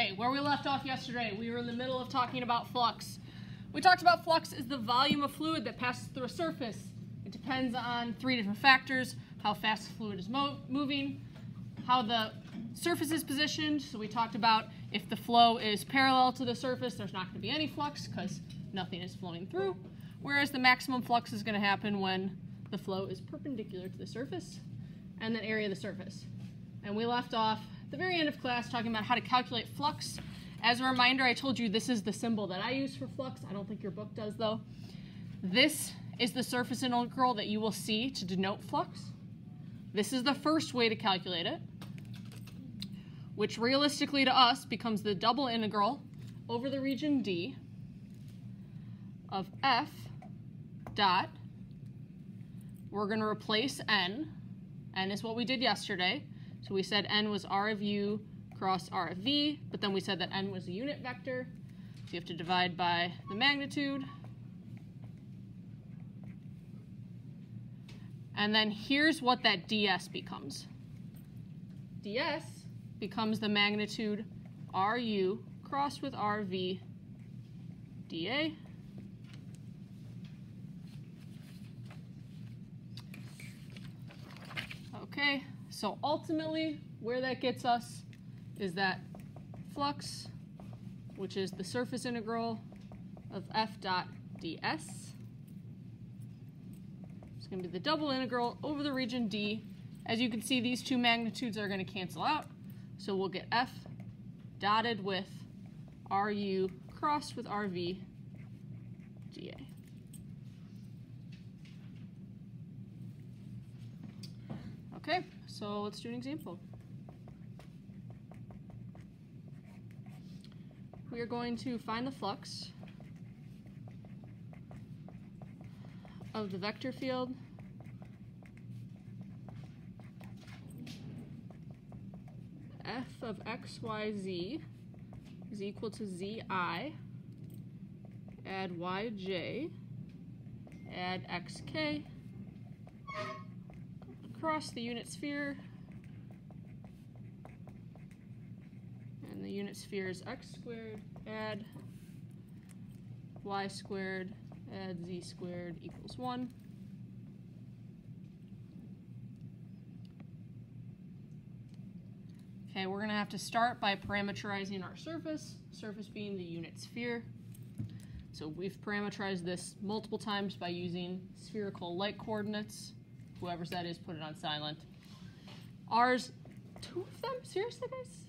Okay, where we left off yesterday, we were in the middle of talking about flux. We talked about flux is the volume of fluid that passes through a surface. It depends on three different factors, how fast the fluid is mo moving, how the surface is positioned. So we talked about if the flow is parallel to the surface, there's not going to be any flux because nothing is flowing through. Whereas the maximum flux is going to happen when the flow is perpendicular to the surface and then area of the surface. And we left off the very end of class talking about how to calculate flux. As a reminder, I told you this is the symbol that I use for flux. I don't think your book does though. This is the surface integral that you will see to denote flux. This is the first way to calculate it, which realistically to us becomes the double integral over the region D of f dot, we're going to replace n. n is what we did yesterday. So we said n was r of u cross r of v, but then we said that n was a unit vector. So you have to divide by the magnitude. And then here's what that ds becomes. ds becomes the magnitude ru crossed with rv dA. Okay, so ultimately where that gets us is that flux, which is the surface integral of f dot ds. It's going to be the double integral over the region D. As you can see, these two magnitudes are going to cancel out. So we'll get f dotted with ru crossed with rv dA. Okay, so let's do an example. We are going to find the flux of the vector field. F of x, y, z is equal to zi, add yj, add xk, across the unit sphere. And the unit sphere is x squared, add y squared, add z squared equals 1. Okay, we're going to have to start by parameterizing our surface, surface being the unit sphere. So we've parameterized this multiple times by using spherical light coordinates whoever's that is, put it on silent. R's, two of them? Seriously, guys?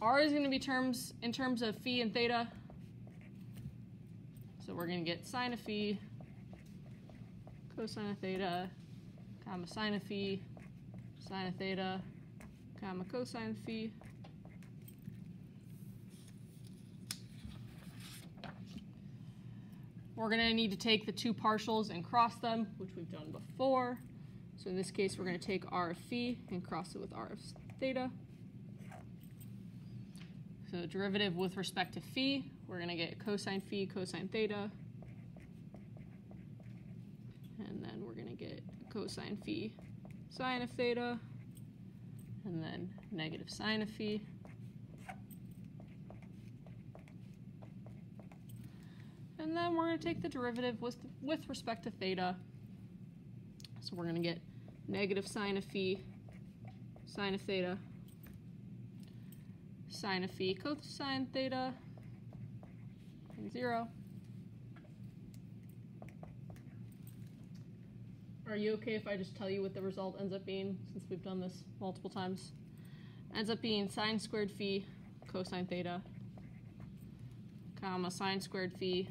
R is going to be terms in terms of phi and theta. So we're going to get sine of phi, cosine of theta, comma sine of phi, sine of theta, comma cosine of phi. We're going to need to take the two partials and cross them, which we've done before. So in this case, we're going to take r of phi and cross it with r of theta. So the derivative with respect to phi, we're going to get cosine phi, cosine theta. And then we're going to get cosine phi, sine of theta. And then negative sine of phi. And then we're going to take the derivative with, with respect to theta. So we're going to get negative sine of phi, sine of theta, sine of phi, cosine theta, and 0. Are you okay if I just tell you what the result ends up being, since we've done this multiple times? Ends up being sine squared phi, cosine theta, comma sine squared phi,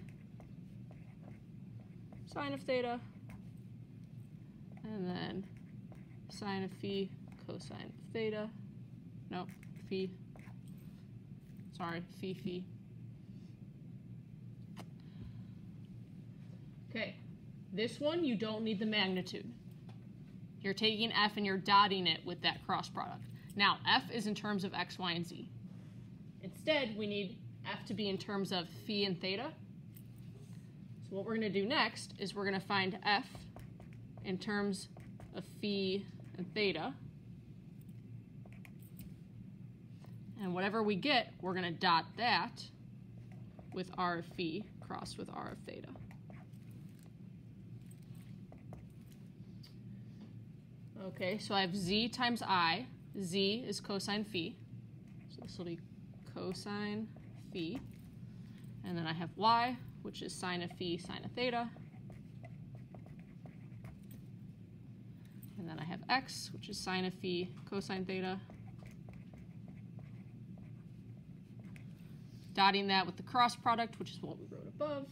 sine of theta, and then sine of phi, cosine of theta, nope, phi, sorry, phi, phi. Okay, this one you don't need the magnitude. You're taking f and you're dotting it with that cross product. Now, f is in terms of x, y, and z. Instead, we need f to be in terms of phi and theta, what we're going to do next is we're going to find f in terms of phi and theta. And whatever we get, we're going to dot that with r of phi crossed with r of theta. Okay, so I have z times i. z is cosine phi. So this will be cosine phi. And then I have y, which is sine of phi, sine of theta. And then I have x, which is sine of phi, cosine theta. Dotting that with the cross product, which is what we wrote above.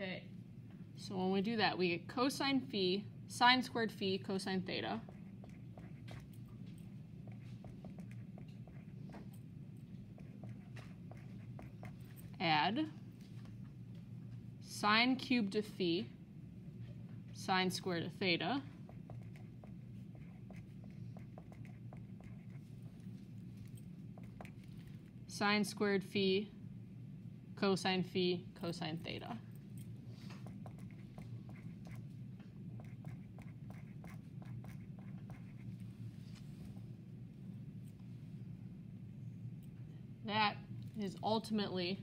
Okay, so when we do that, we get cosine phi, sine squared phi, cosine theta. Add sine cubed of phi, sine squared of theta. Sine squared phi, cosine phi, cosine theta. That is ultimately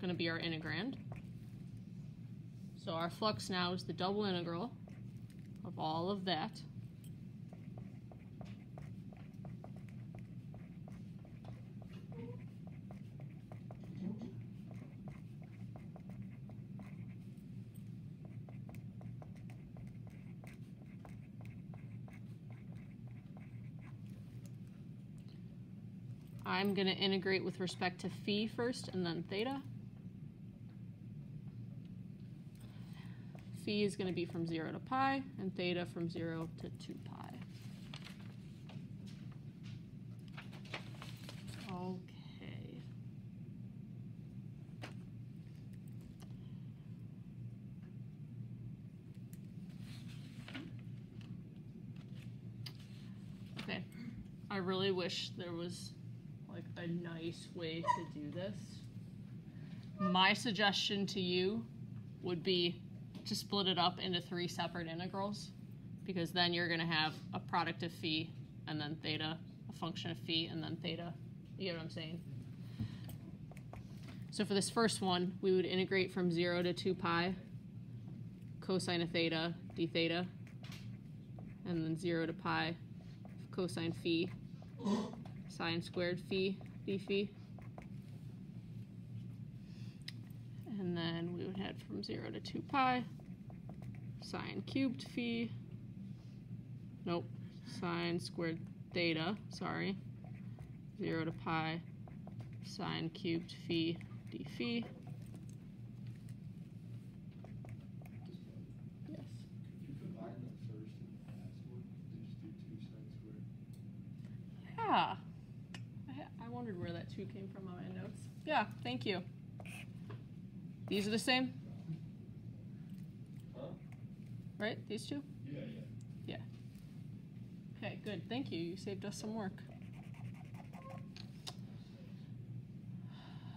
going to be our integrand. So our flux now is the double integral of all of that. I'm going to integrate with respect to phi first and then theta. Phi is going to be from 0 to pi, and theta from 0 to 2 pi. Okay. Okay. I really wish there was a nice way to do this. My suggestion to you would be to split it up into three separate integrals because then you're going to have a product of phi and then theta, a function of phi and then theta. You get what I'm saying? So for this first one, we would integrate from 0 to 2 pi cosine of theta d theta and then 0 to pi cosine phi sine squared phi d phi. And then we would head from 0 to 2 pi, sine cubed phi, nope, sine squared theta, sorry, 0 to pi, sine cubed phi d phi. Yes. If wondered where that 2 came from on my notes. Yeah, thank you. These are the same, Huh? right? These two? Yeah, yeah. Okay, good. Thank you. You saved us some work.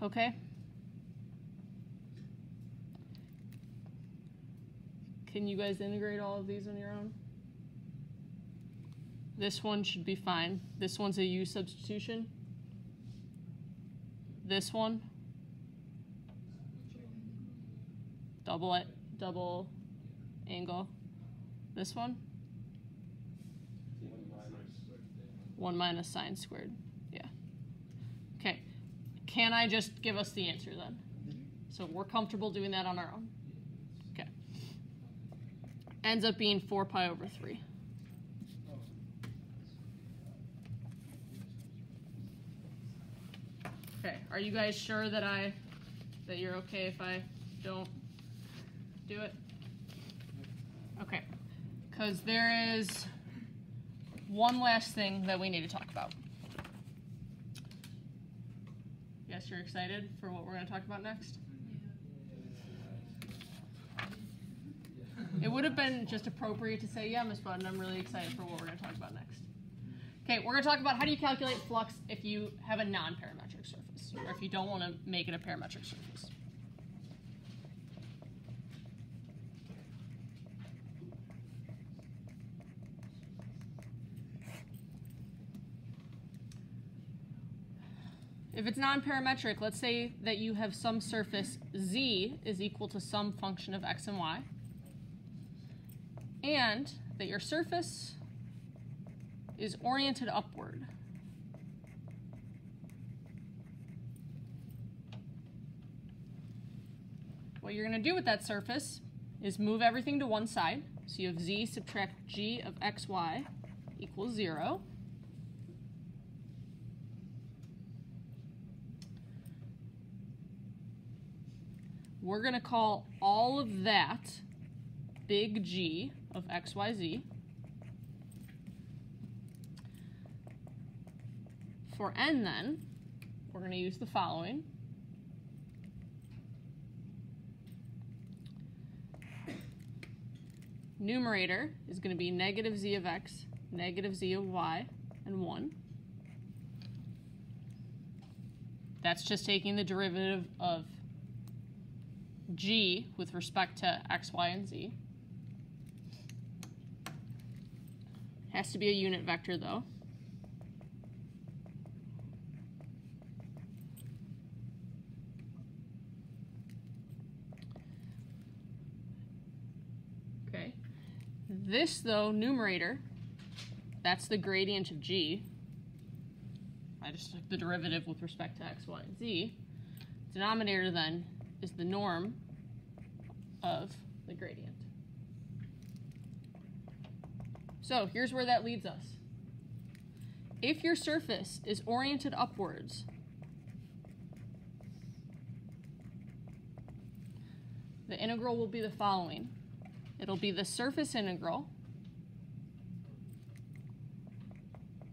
Okay. Can you guys integrate all of these on your own? This one should be fine. This one's a U substitution. This one, double it, double angle. This one, One minus. sine squared. Yeah. Okay. Can I just give us the answer then? So we're comfortable doing that on our own. Okay. Ends up being 4 pi over 3. Okay. Are you guys sure that I that you're okay if I don't do it? Okay. Cuz there is one last thing that we need to talk about. Yes, you're excited for what we're going to talk about next? It would have been just appropriate to say, yeah, Miss Button, I'm really excited for what we're going to talk about next. Okay, we're gonna talk about how do you calculate flux if you have a non-parametric or if you don't want to make it a parametric surface. If it's non-parametric, let's say that you have some surface z is equal to some function of x and y, and that your surface is oriented upward. You're going to do with that surface is move everything to one side. So you have z subtract g of xy equals 0. We're going to call all of that big G of xyz. For n then, we're going to use the following. Numerator is going to be negative z of x, negative z of y, and 1. That's just taking the derivative of g with respect to x, y, and z. Has to be a unit vector though. Okay. This though, numerator, that's the gradient of g. I just took the derivative with respect to x, y, and z. Denominator then is the norm of the gradient. So here's where that leads us. If your surface is oriented upwards, the integral will be the following. It'll be the surface integral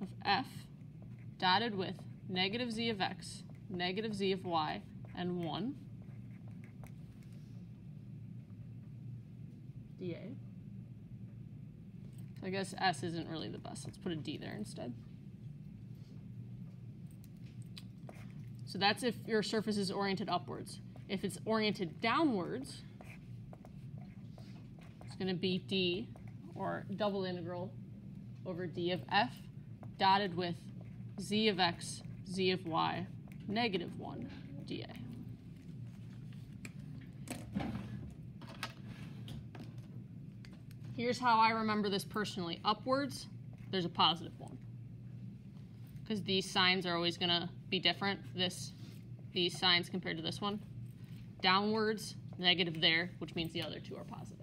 of f dotted with negative z of x, negative z of y, and 1 dA. So I guess S isn't really the best. Let's put a D there instead. So that's if your surface is oriented upwards. If it's oriented downwards, going to be D, or double integral over D of F, dotted with Z of X, Z of Y, negative 1 dA. Here's how I remember this personally. Upwards, there's a positive one. Because these signs are always going to be different, this, these signs compared to this one. Downwards, negative there, which means the other two are positive.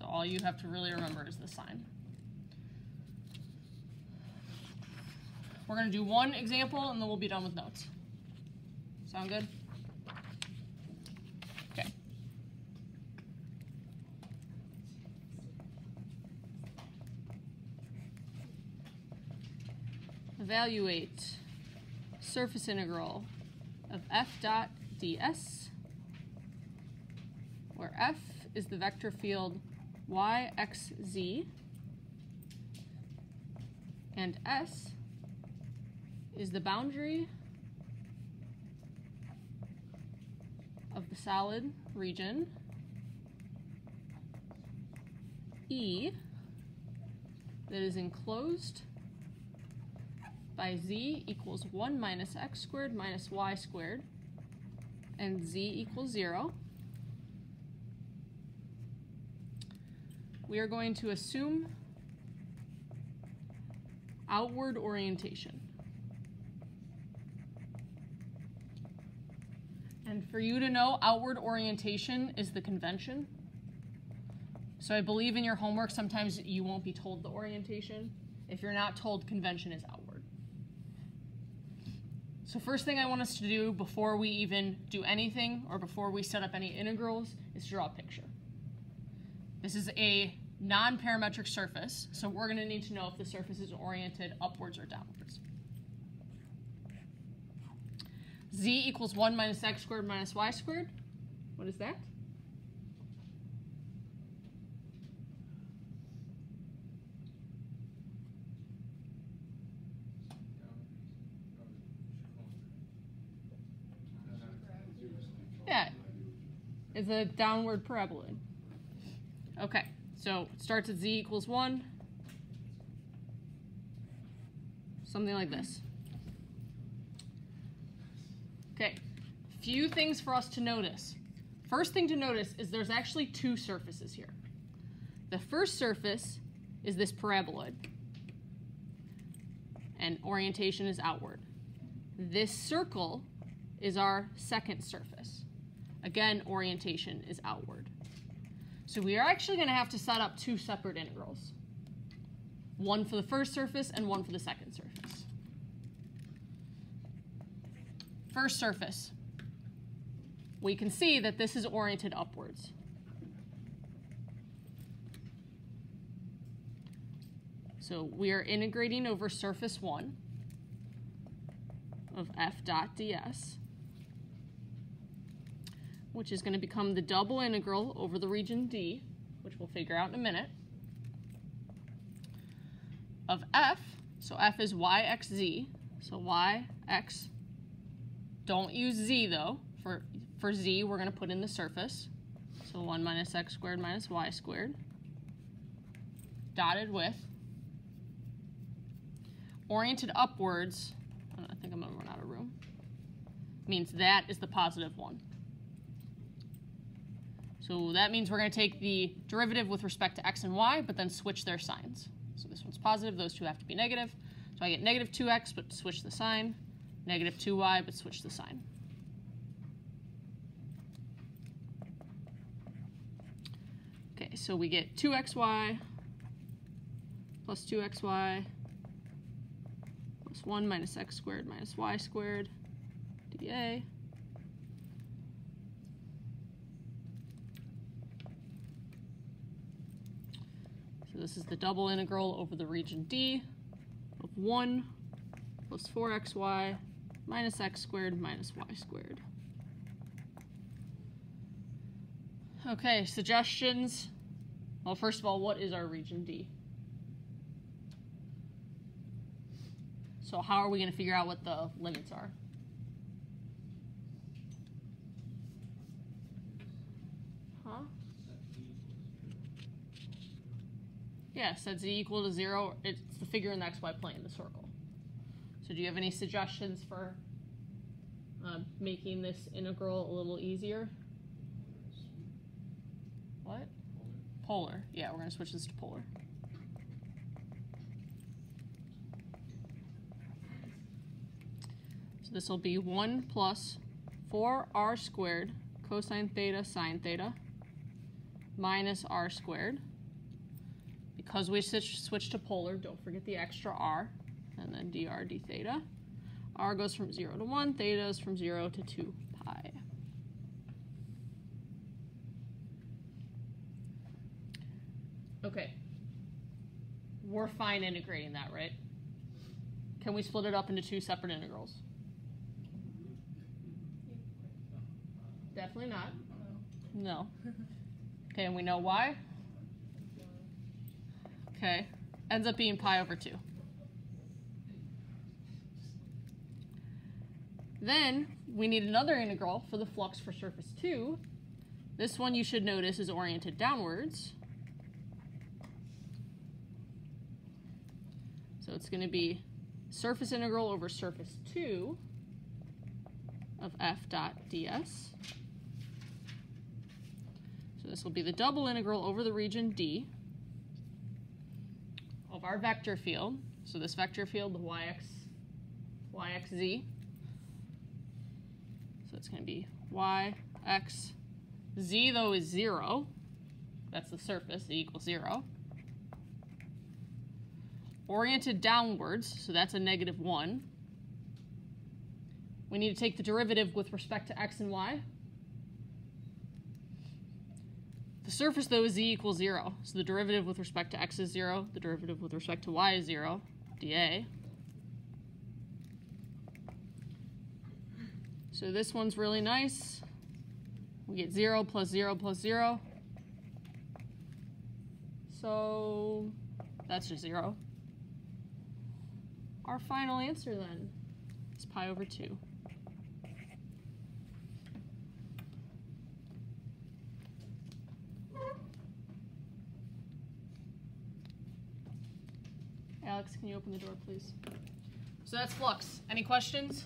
So all you have to really remember is the sign. We're going to do one example and then we'll be done with notes. Sound good? Okay. Evaluate surface integral of f dot ds, where f is the vector field y, x, z, and s is the boundary of the solid region. E that is enclosed by z equals 1 minus x squared minus y squared, and z equals 0. We are going to assume outward orientation. And for you to know, outward orientation is the convention. So I believe in your homework, sometimes you won't be told the orientation. If you're not told, convention is outward. So first thing I want us to do before we even do anything or before we set up any integrals is draw a picture. This is a non-parametric surface, so we're going to need to know if the surface is oriented upwards or downwards. z equals 1 minus x squared minus y squared. What is that? Yeah, it's a downward parabola. Okay so it starts at z equals 1. Something like this. Okay, few things for us to notice. First thing to notice is there's actually two surfaces here. The first surface is this paraboloid, and orientation is outward. This circle is our second surface. Again, orientation is outward. So we are actually going to have to set up two separate integrals. One for the first surface and one for the second surface. First surface. We can see that this is oriented upwards. So we are integrating over surface 1 of f dot ds, which is going to become the double integral over the region D, which we'll figure out in a minute, of f, so f is yxz, so yx, don't use z though, for, for z we're going to put in the surface, so 1 minus x squared minus y squared, dotted with oriented upwards, I think I'm gonna run out of room, means that is the positive one. So that means we're gonna take the derivative with respect to x and y, but then switch their signs. So this one's positive, those two have to be negative. So I get negative 2x, but switch the sign. Negative 2y, but switch the sign. Okay, so we get 2xy plus 2xy plus 1 minus x squared minus y squared dA. This is the double integral over the region D of 1 plus 4xy minus x squared minus y squared. Okay, suggestions. Well, first of all, what is our region D? So how are we going to figure out what the limits are? Huh? Set z equal to zero. It's the figure in the xy plane, the circle. So do you have any suggestions for uh, making this integral a little easier? What? Polar. Yeah, we're going to switch this to polar. So this will be 1 plus 4r squared cosine theta sine theta minus r squared. Because we switch, switch to polar, don't forget the extra r, and then dr d theta. r goes from 0 to 1, theta is from 0 to 2 pi. Okay. We're fine integrating that, right? Can we split it up into two separate integrals? Definitely not. No. Okay, and we know why? Okay. Ends up being pi over 2. Then we need another integral for the flux for surface 2. This one you should notice is oriented downwards. So it's going to be surface integral over surface 2 of f dot ds. So this will be the double integral over the region D of our vector field. So this vector field, the yx, yxz. So it's going to be yx, z though is 0. That's the surface, z equals 0. Oriented downwards, so that's a negative 1. We need to take the derivative with respect to x and y. The surface, though, is z equals 0. So the derivative with respect to x is 0. The derivative with respect to y is 0, dA. So this one's really nice. We get 0 plus 0 plus 0. So that's just 0. Our final answer, then, is pi over 2. Alex, can you open the door, please? So that's flux. Any questions?